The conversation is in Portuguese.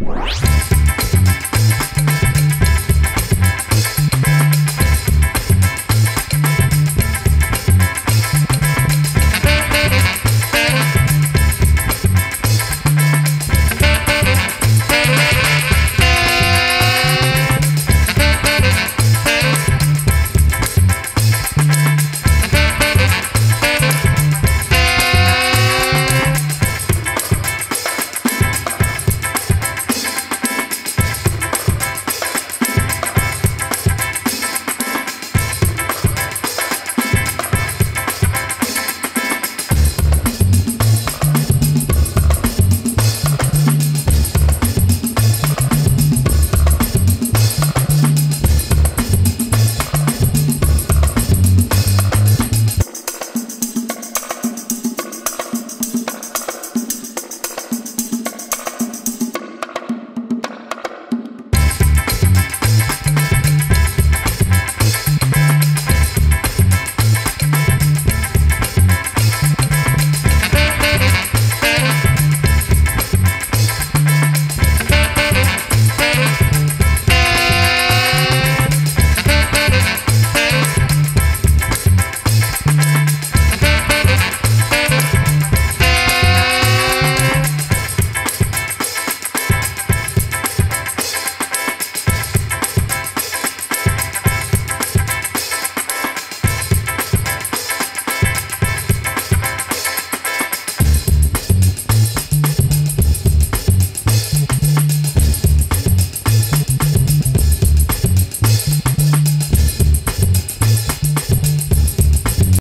Música